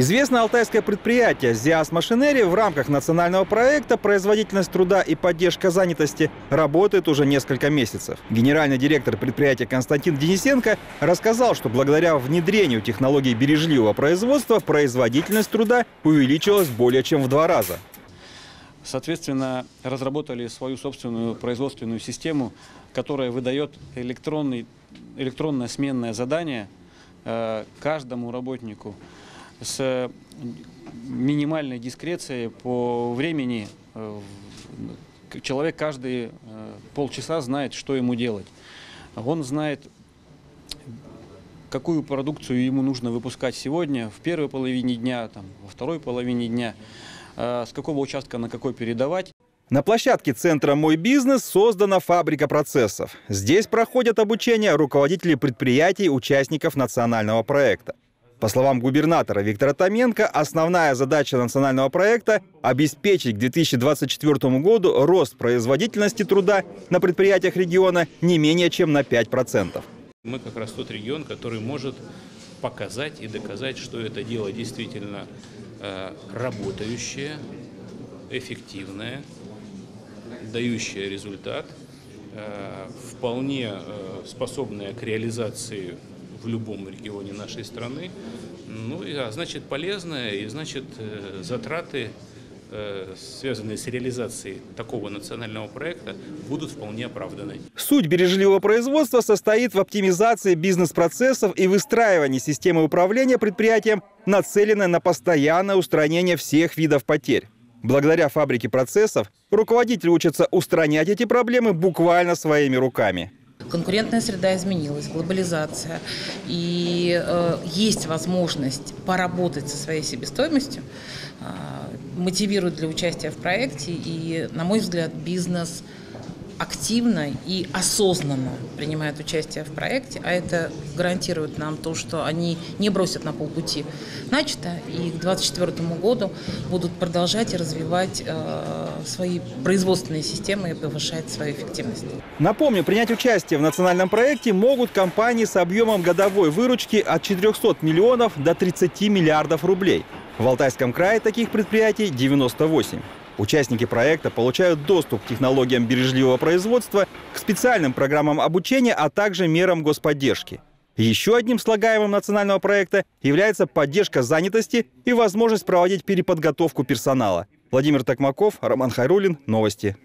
Известное алтайское предприятие «Зиас Машинери» в рамках национального проекта «Производительность труда и поддержка занятости» работает уже несколько месяцев. Генеральный директор предприятия Константин Денисенко рассказал, что благодаря внедрению технологий бережливого производства производительность труда увеличилась более чем в два раза. Соответственно, разработали свою собственную производственную систему, которая выдает электронное сменное задание э, каждому работнику с минимальной дискрецией по времени. Э, человек каждые э, полчаса знает, что ему делать. Он знает, какую продукцию ему нужно выпускать сегодня, в первой половине дня, там, во второй половине дня, э, с какого участка на какой передавать. На площадке центра «Мой бизнес» создана фабрика процессов. Здесь проходят обучение руководителей предприятий, участников национального проекта. По словам губернатора Виктора Томенко, основная задача национального проекта – обеспечить к 2024 году рост производительности труда на предприятиях региона не менее чем на 5%. Мы как раз тот регион, который может показать и доказать, что это дело действительно э, работающее, эффективное, дающее результат, э, вполне э, способное к реализации в любом регионе нашей страны. Ну, и, а значит, полезное, и значит, э, затраты, э, связанные с реализацией такого национального проекта, будут вполне оправданы. Суть бережливого производства состоит в оптимизации бизнес-процессов и выстраивании системы управления предприятием, нацеленной на постоянное устранение всех видов потерь. Благодаря фабрике процессов руководители учатся устранять эти проблемы буквально своими руками. Конкурентная среда изменилась, глобализация. И э, есть возможность поработать со своей себестоимостью, э, мотивирует для участия в проекте. И, на мой взгляд, бизнес – активно и осознанно принимают участие в проекте, а это гарантирует нам то, что они не бросят на полпути начато, и к 2024 году будут продолжать и развивать э, свои производственные системы и повышать свою эффективность. Напомню, принять участие в национальном проекте могут компании с объемом годовой выручки от 400 миллионов до 30 миллиардов рублей. В Алтайском крае таких предприятий 98. Участники проекта получают доступ к технологиям бережливого производства, к специальным программам обучения, а также мерам господдержки. Еще одним слагаемым национального проекта является поддержка занятости и возможность проводить переподготовку персонала. Владимир Токмаков, Роман Хайрулин. Новости.